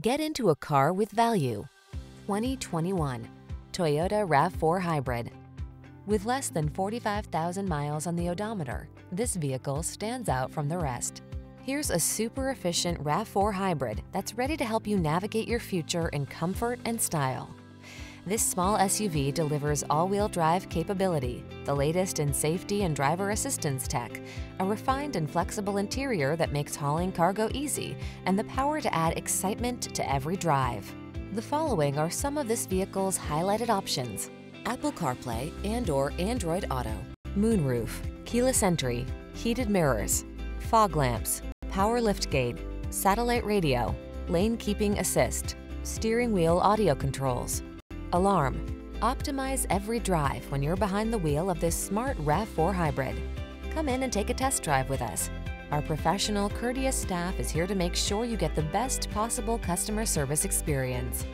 Get into a car with value. 2021 Toyota RAV4 Hybrid. With less than 45,000 miles on the odometer, this vehicle stands out from the rest. Here's a super efficient RAV4 Hybrid that's ready to help you navigate your future in comfort and style. This small SUV delivers all-wheel drive capability, the latest in safety and driver assistance tech, a refined and flexible interior that makes hauling cargo easy, and the power to add excitement to every drive. The following are some of this vehicle's highlighted options. Apple CarPlay and or Android Auto, moonroof, keyless entry, heated mirrors, fog lamps, power liftgate, satellite radio, lane keeping assist, steering wheel audio controls, Alarm. Optimize every drive when you're behind the wheel of this smart RAV4 Hybrid. Come in and take a test drive with us. Our professional, courteous staff is here to make sure you get the best possible customer service experience.